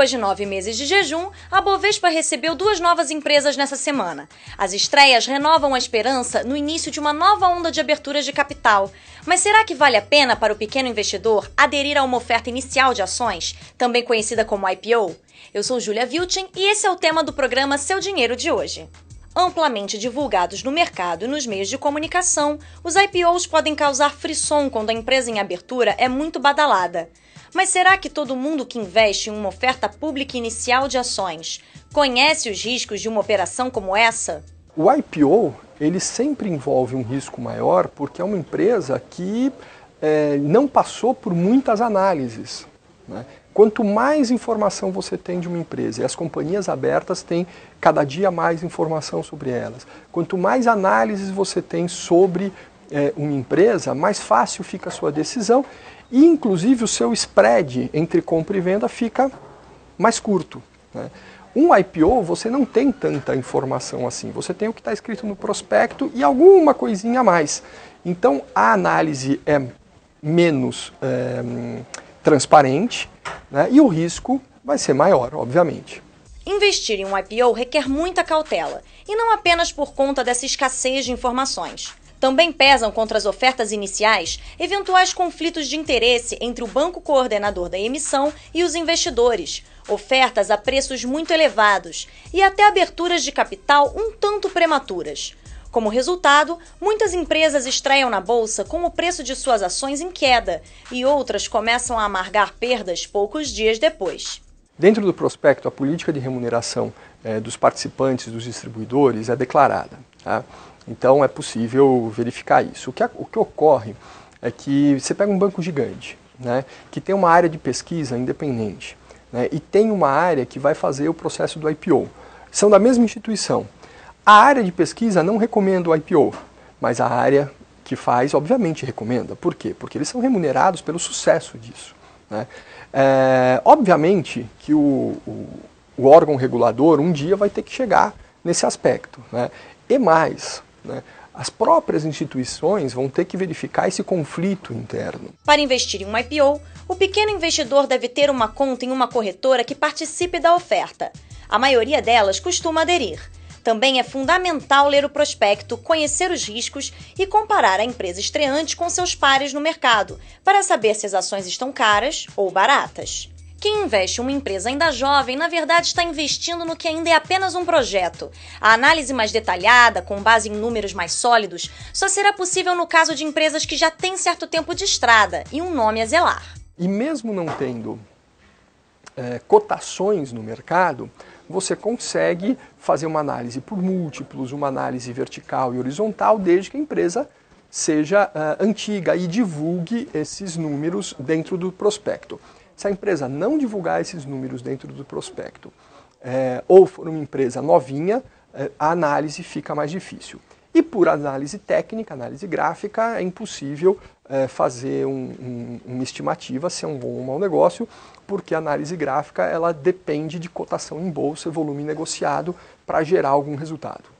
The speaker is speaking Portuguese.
depois de nove meses de jejum, a Bovespa recebeu duas novas empresas nessa semana. As estreias renovam a esperança no início de uma nova onda de aberturas de capital. Mas será que vale a pena para o pequeno investidor aderir a uma oferta inicial de ações, também conhecida como IPO? Eu sou Julia Vilchen e esse é o tema do programa Seu Dinheiro de hoje. Amplamente divulgados no mercado e nos meios de comunicação, os IPOs podem causar frisson quando a empresa em abertura é muito badalada. Mas será que todo mundo que investe em uma oferta pública inicial de ações conhece os riscos de uma operação como essa? O IPO ele sempre envolve um risco maior porque é uma empresa que é, não passou por muitas análises. Né? Quanto mais informação você tem de uma empresa, e as companhias abertas têm cada dia mais informação sobre elas, quanto mais análises você tem sobre é, uma empresa, mais fácil fica a sua decisão e, inclusive, o seu spread entre compra e venda fica mais curto. Né? Um IPO, você não tem tanta informação assim. Você tem o que está escrito no prospecto e alguma coisinha a mais. Então, a análise é menos é, transparente né? e o risco vai ser maior, obviamente. Investir em um IPO requer muita cautela, e não apenas por conta dessa escassez de informações. Também pesam contra as ofertas iniciais eventuais conflitos de interesse entre o banco coordenador da emissão e os investidores, ofertas a preços muito elevados e até aberturas de capital um tanto prematuras. Como resultado, muitas empresas estreiam na bolsa com o preço de suas ações em queda e outras começam a amargar perdas poucos dias depois. Dentro do prospecto, a política de remuneração eh, dos participantes, dos distribuidores, é declarada. Tá? Então é possível verificar isso. O que, o que ocorre é que você pega um banco gigante, né, que tem uma área de pesquisa independente né, e tem uma área que vai fazer o processo do IPO. São da mesma instituição. A área de pesquisa não recomenda o IPO, mas a área que faz, obviamente, recomenda. Por quê? Porque eles são remunerados pelo sucesso disso. Né? É, obviamente que o, o, o, órgão regulador um dia vai ter que chegar nesse aspecto. Né? E mais, né? As próprias instituições vão ter que verificar esse conflito interno. Para investir em um IPO, o pequeno investidor deve ter uma conta em uma corretora que participe da oferta. A maioria delas costuma aderir. Também é fundamental ler o prospecto, conhecer os riscos e comparar a empresa estreante com seus pares no mercado, para saber se as ações estão caras ou baratas. Quem investe em uma empresa ainda jovem, na verdade, está investindo no que ainda é apenas um projeto. A análise mais detalhada, com base em números mais sólidos, só será possível no caso de empresas que já têm certo tempo de estrada e um nome a zelar. E mesmo não tendo é, cotações no mercado, você consegue fazer uma análise por múltiplos, uma análise vertical e horizontal, desde que a empresa seja uh, antiga e divulgue esses números dentro do prospecto. Se a empresa não divulgar esses números dentro do prospecto, é, ou for uma empresa novinha, é, a análise fica mais difícil. E por análise técnica, análise gráfica, é impossível é, fazer um, um, uma estimativa se é um bom ou um mau negócio, porque a análise gráfica ela depende de cotação em bolsa e volume negociado para gerar algum resultado.